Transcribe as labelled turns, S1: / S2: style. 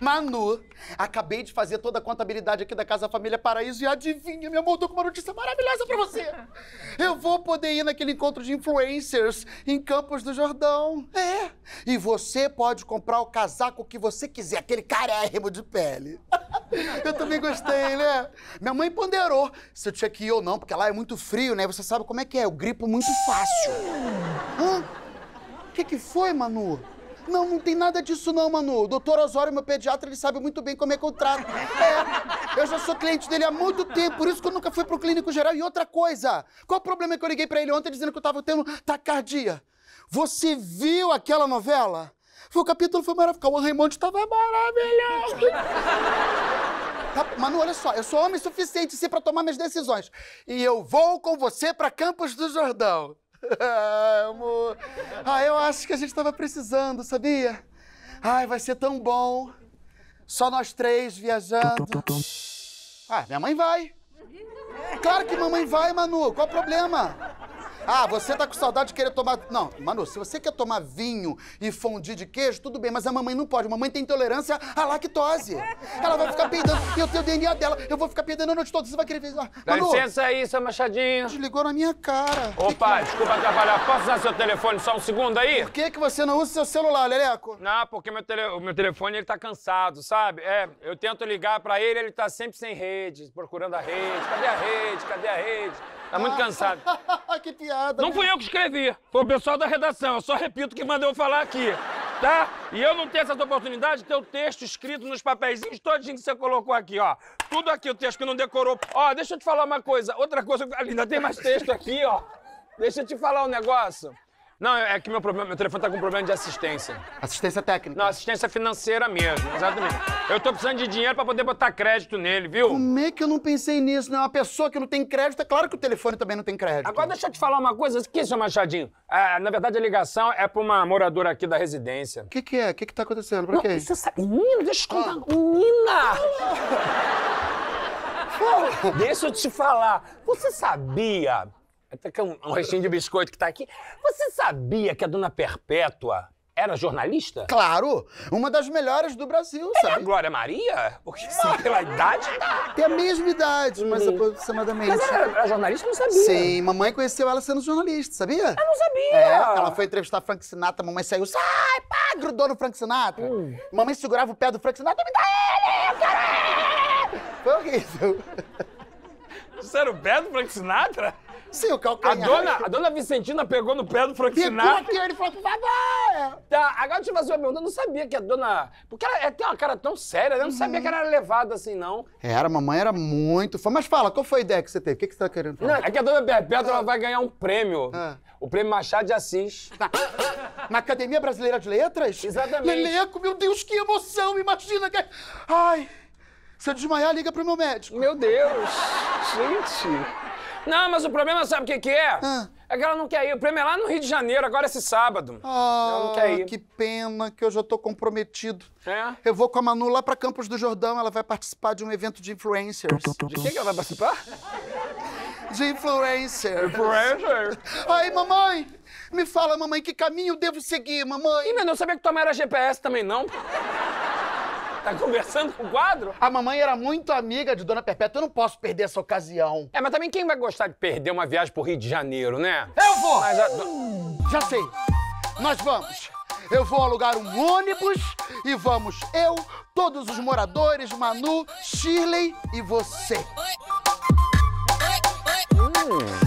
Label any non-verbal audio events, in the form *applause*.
S1: Manu, acabei de fazer toda a contabilidade aqui da Casa Família Paraíso e adivinha, meu amor, tô com uma notícia maravilhosa pra você. Eu vou poder ir naquele encontro de influencers em Campos do Jordão. É. E você pode comprar o casaco que você quiser, aquele carérrimo de pele. *laughs* Eu também gostei, né? Minha mãe ponderou se eu tinha que ir ou não, porque lá é muito frio, né? Você sabe como é que é, eu gripo muito fácil. Hã? O que, que foi, Manu? Não, não tem nada disso não, Manu. O doutor Osório, meu pediatra, ele sabe muito bem como é que eu trato. É, eu já sou cliente dele há muito tempo, por isso que eu nunca fui pro clínico geral. E outra coisa, qual o problema que eu liguei pra ele ontem dizendo que eu tava tendo taquicardia? Você viu aquela novela? Foi o capítulo foi maravilhoso. O Raimundo tava maravilhoso. Tá, Manu, olha só, eu sou homem suficiente sim pra tomar minhas decisões. E eu vou com você pra Campos do Jordão. *laughs* Ah, amor. Ah, eu acho que a gente tava precisando, sabia? Ai, vai ser tão bom. Só nós três viajando. Ah, minha mãe vai. Claro que mamãe vai, Manu. Qual o problema? Ah, você tá com saudade de querer tomar. Não, Manu, se você quer tomar vinho e fondue de queijo, tudo bem, mas a mamãe não pode. A mamãe tem intolerância à lactose. Ela vai ficar peidando. E eu tenho o DNA dela. Eu vou ficar peidando a noite toda. Você vai querer ver. Ah,
S2: Dá
S1: Manu,
S2: licença aí, seu Machadinho.
S1: desligou na minha cara.
S2: Opa, desculpa atrapalhar. Posso usar seu telefone só um segundo aí?
S1: Por que, que você não usa seu celular, Leleco?
S2: Não, porque meu tele- o meu telefone ele tá cansado, sabe? É, eu tento ligar pra ele, ele tá sempre sem rede, procurando a rede. Cadê a rede? Cadê a rede? Tá muito cansado. *laughs*
S1: que piada.
S2: Não
S1: né?
S2: fui eu que escrevi, foi o pessoal da redação. Eu só repito o que mandou eu falar aqui, tá? E eu não tenho essa oportunidade de ter o texto escrito nos papeizinhos todinho que você colocou aqui, ó. Tudo aqui, o texto que não decorou. Ó, deixa eu te falar uma coisa. Outra coisa, ainda tem mais texto aqui, ó. Deixa eu te falar um negócio. Não, é que meu, problema, meu telefone tá com problema de assistência.
S1: Assistência técnica.
S2: Não, assistência financeira mesmo, exatamente. Eu tô precisando de dinheiro pra poder botar crédito nele, viu?
S1: Como é que eu não pensei nisso, né? Uma pessoa que não tem crédito, é claro que o telefone também não tem crédito.
S2: Agora deixa eu te falar uma coisa. O que, seu Machadinho? Ah, na verdade, a ligação é pra uma moradora aqui da residência.
S1: O que, que é? O que, que tá acontecendo? Por
S2: Não,
S1: quê?
S2: você sabe... Menino, deixa eu te contar. Menina! deixa eu te falar. Você sabia... Até que é um, um restinho de biscoito que tá aqui. Você sabia que a dona Perpétua era jornalista?
S1: Claro! Uma das melhores do Brasil,
S2: É a
S1: sabe?
S2: Glória Maria? Porque sim, pela idade, tá.
S1: Tem a mesma idade, mas aproximadamente.
S2: Mas ela era jornalista? Não sabia.
S1: Sim, mamãe conheceu ela sendo jornalista, sabia?
S2: Eu não sabia.
S1: É, ela foi entrevistar Frank Sinatra, mamãe saiu, sai, pá, grudou no Frank Sinatra.
S2: Hum.
S1: Mamãe segurava o pé do Frank Sinatra, me dá ele, eu quero ele! Foi horrível.
S2: Você era o pé do Frank Sinatra?
S1: Sim, o
S2: A
S1: calcanhar.
S2: dona, a dona Vicentina pegou no pé do Frank
S1: Ficou
S2: Sinatra.
S1: aqui, ele falou, por favor!
S2: Tá, agora deixa eu fazer uma pergunta. Eu não sabia que a dona. Porque ela é- tem uma cara tão séria, né? Eu não sabia que ela era levada assim, não.
S1: Era, a mamãe era muito fã. Mas fala, qual foi a ideia que você teve? O que, que você tá querendo falar?
S2: é que a dona Perpétua ela vai ganhar um prêmio.
S1: Ah.
S2: O prêmio Machado de Assis.
S1: Na, na Academia Brasileira de Letras?
S2: Exatamente.
S1: Leleco, meu Deus, que emoção! Imagina que... Ai, se eu desmaiar, liga pro meu médico.
S2: Meu Deus! Gente! Não, mas o problema sabe o que, que é?
S1: Ah.
S2: É que ela não quer ir. O prêmio é lá no Rio de Janeiro, agora esse sábado.
S1: Ah,
S2: Ela não quer ir.
S1: que pena que eu já tô comprometido.
S2: É?
S1: Eu vou com a Manu lá pra Campos do Jordão, ela vai participar de um evento de influencers.
S2: De quem que ela vai participar?
S1: De influencers.
S2: Influencer.
S1: Ai, mamãe! Me fala, mamãe, que caminho eu devo seguir, mamãe?
S2: Ih, mas não sabia que tua mãe era GPS também, não? Tá conversando com o quadro?
S1: A mamãe era muito amiga de Dona Perpétua, eu não posso perder essa ocasião.
S2: É, mas também quem vai gostar de perder uma viagem pro Rio de Janeiro, né?
S1: Eu vou!
S2: A...
S1: Já sei. Nós vamos. Eu vou alugar um ônibus e vamos eu, todos os moradores, Manu, Shirley e você. Hum.